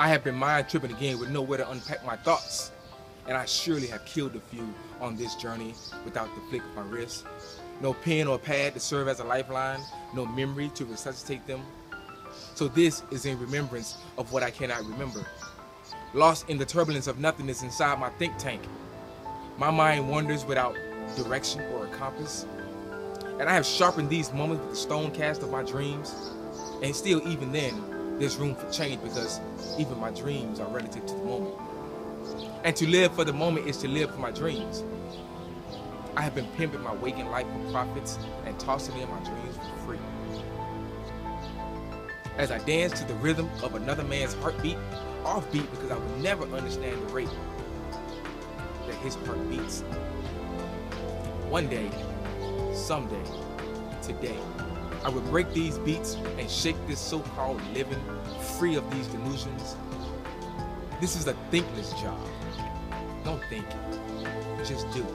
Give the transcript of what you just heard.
I have been mind tripping again with nowhere to unpack my thoughts. And I surely have killed a few on this journey without the flick of my wrist. No pen or pad to serve as a lifeline, no memory to resuscitate them. So this is in remembrance of what I cannot remember. Lost in the turbulence of nothingness inside my think tank. My mind wanders without direction or a compass. And I have sharpened these moments with the stone cast of my dreams. And still, even then, there's room for change because even my dreams are relative to the moment. And to live for the moment is to live for my dreams. I have been pimping my waking life for profits and tossing in my dreams for free. As I dance to the rhythm of another man's heartbeat, offbeat because I would never understand the rate that his heart beats. One day, someday, today, I would break these beats and shake this so-called living free of these delusions. This is a thinkless job. Don't think, it, just do.